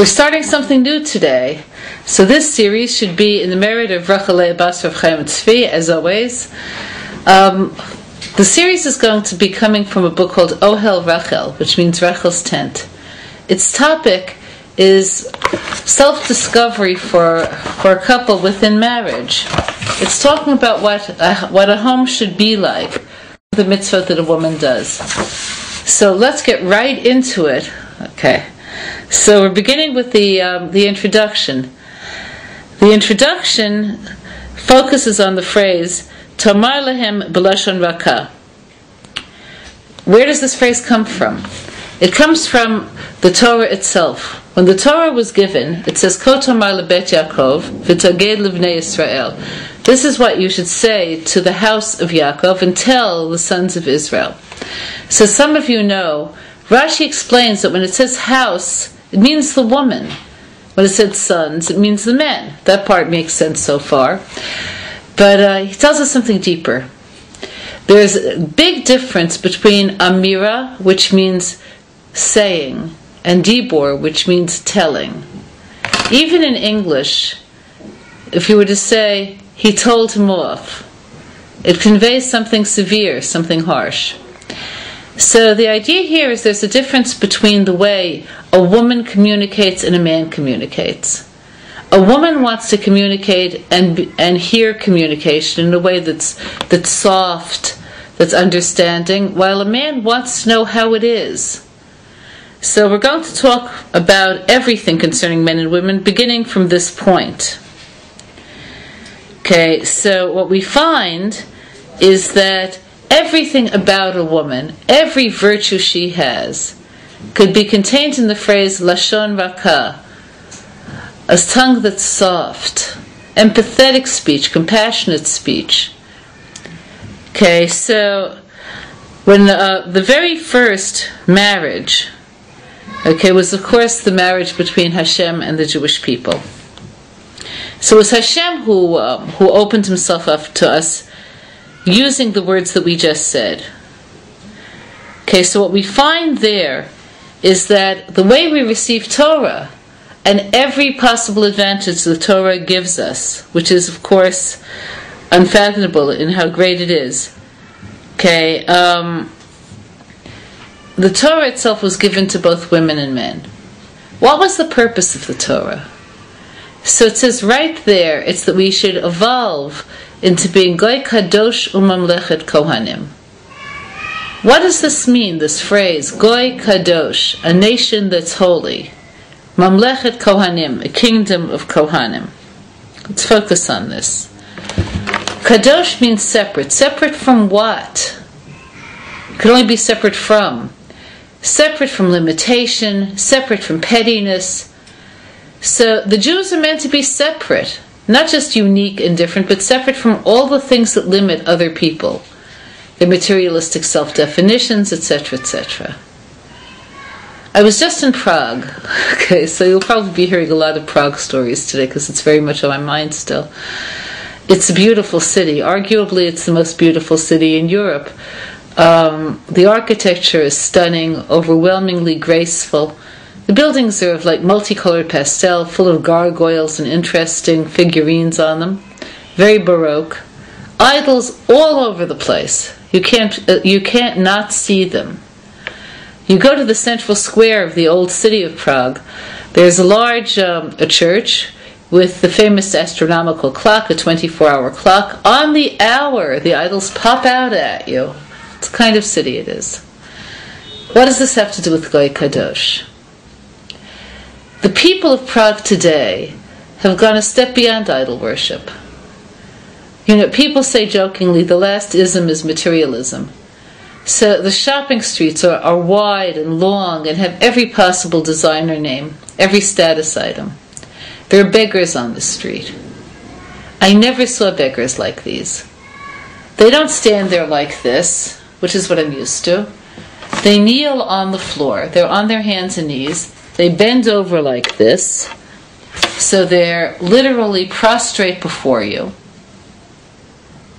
We're starting something new today. So this series should be in the merit of Rachel Abbas of Chaim Tzvi, as always. Um, the series is going to be coming from a book called Ohel Rachel, which means Rachel's tent. Its topic is self-discovery for for a couple within marriage. It's talking about what uh, what a home should be like, the mitzvah that a woman does. So let's get right into it. Okay. So we're beginning with the um, the introduction. The introduction focuses on the phrase "Tamar lehem b'lashon raka." Where does this phrase come from? It comes from the Torah itself. When the Torah was given, it says "Kotomar lebet Yaakov v'taged livnei Israel." This is what you should say to the house of Yaakov and tell the sons of Israel. So some of you know Rashi explains that when it says house, it means the woman. When it says sons, it means the men. That part makes sense so far. But uh, he tells us something deeper. There's a big difference between Amira, which means saying, and Dibor, which means telling. Even in English, if you were to say, he told him off, it conveys something severe, something harsh. So the idea here is there's a difference between the way a woman communicates and a man communicates. A woman wants to communicate and and hear communication in a way that's that's soft, that's understanding, while a man wants to know how it is. So we're going to talk about everything concerning men and women beginning from this point. Okay, so what we find is that everything about a woman, every virtue she has, could be contained in the phrase lashon raka, a tongue that's soft, empathetic speech, compassionate speech. Okay, so when uh, the very first marriage, okay, was of course the marriage between Hashem and the Jewish people. So it was Hashem who uh, who opened himself up to us using the words that we just said. Okay, so what we find there is that the way we receive Torah and every possible advantage the Torah gives us, which is, of course, unfathomable in how great it is. Okay, um, the Torah itself was given to both women and men. What was the purpose of the Torah? So it says right there, it's that we should evolve into being Goy Kadosh Umamlechet Kohanim. What does this mean, this phrase, Goy Kadosh, a nation that's holy? Mamlechet Kohanim, a kingdom of Kohanim. Let's focus on this. Kadosh means separate. Separate from what? It can only be separate from. Separate from limitation, separate from pettiness. So the Jews are meant to be separate not just unique and different, but separate from all the things that limit other people, their materialistic self definitions, etc., etc. I was just in Prague. Okay, so you'll probably be hearing a lot of Prague stories today because it's very much on my mind still. It's a beautiful city. Arguably, it's the most beautiful city in Europe. Um, the architecture is stunning, overwhelmingly graceful. The buildings are of like multicolored pastel, full of gargoyles and interesting figurines on them. Very baroque. Idols all over the place. You can't uh, you can't not see them. You go to the central square of the old city of Prague. There's a large um, a church with the famous astronomical clock, a 24-hour clock. On the hour, the idols pop out at you. It's kind of city it is. What does this have to do with Goy Kadosh? The people of Prague today have gone a step beyond idol worship. You know, people say jokingly the last ism is materialism. So the shopping streets are, are wide and long and have every possible designer name, every status item. There are beggars on the street. I never saw beggars like these. They don't stand there like this, which is what I'm used to. They kneel on the floor. They're on their hands and knees. They bend over like this, so they're literally prostrate before you.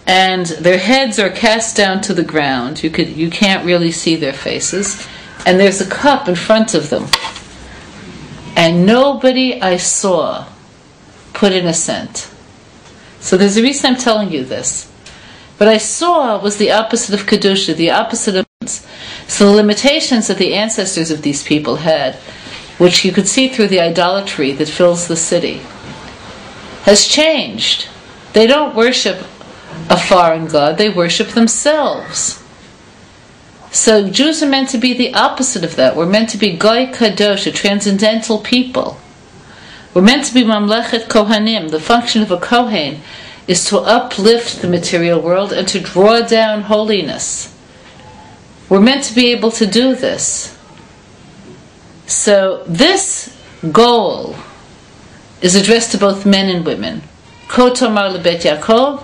And their heads are cast down to the ground. You could you can't really see their faces. And there's a cup in front of them. and nobody I saw put in a cent. So there's a reason I'm telling you this. What I saw was the opposite of Kedusha, the opposite of. So the limitations that the ancestors of these people had, which you could see through the idolatry that fills the city, has changed. They don't worship a foreign god, they worship themselves. So Jews are meant to be the opposite of that. We're meant to be Goy Kadosh, a transcendental people. We're meant to be Mamlechet Kohanim. The function of a Kohen is to uplift the material world and to draw down holiness. We're meant to be able to do this. So this goal is addressed to both men and women. Kotomar lebet Yaakov